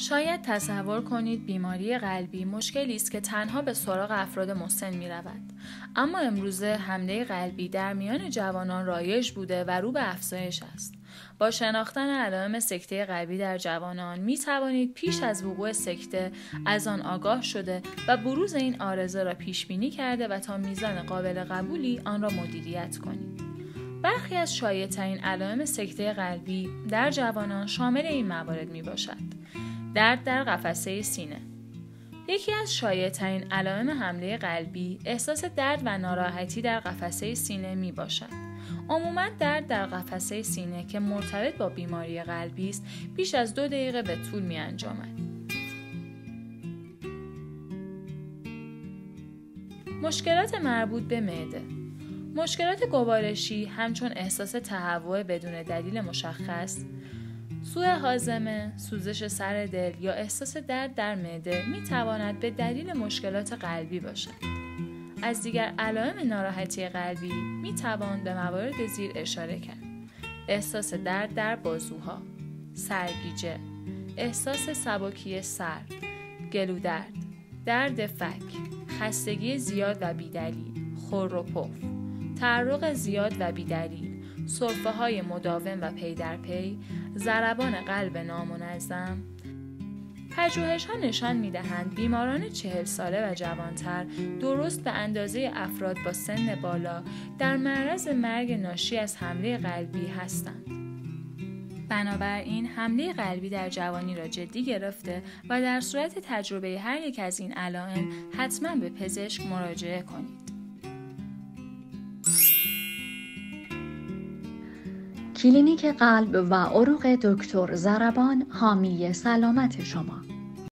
شاید تصور کنید بیماری قلبی مشکلی است که تنها به سراغ افراد مسن می رود. اما امروزه حمله قلبی در میان جوانان رایج بوده و رو به افزایش است. با شناختن علائم سکته قلبی در جوانان می توانید پیش از وقوع سکته از آن آگاه شده و بروز این آرزه را پیش بینی کرده و تا میزان قابل قبولی آن را مدیریت کنید. برخی از شایعترین علائم سکته قلبی در جوانان شامل این موارد می باشد. درد در قفسه سینه یکی از شایعترین علائم حمله قلبی احساس درد و ناراحتی در قفسه سینه می باشد. عموما درد در قفسه سینه که مرتبط با بیماری قلبی است بیش از دو دقیقه به طول می انجامد. مشکلات مربوط به معده مشکلات گوارشی همچون احساس تهوع بدون دلیل مشخص سوء حازمه، سوزش سر دل یا احساس درد در معده می تواند به دلیل مشکلات قلبی باشد. از دیگر علائم ناراحتی قلبی می توان به موارد زیر اشاره کرد. احساس درد در بازوها، سرگیجه، احساس سبکی سر، گلو درد، درد فک، خستگی زیاد و بیدلیل، خور و پف، تعرق زیاد و بیدلیل، صرفه های مداوم و پی در پی، ضربان قلب نامنظم پژوهش ها نشان می دهند بیماران چهل ساله و جوانتر درست به اندازه افراد با سن بالا در معرض مرگ ناشی از حمله قلبی هستند. بنابراین حمله قلبی در جوانی را جدی گرفته و در صورت تجربه هر یک از این علائم حتما به پزشک مراجعه کنید. کلینیک قلب و عروق دکتر زربان حامی سلامت شما.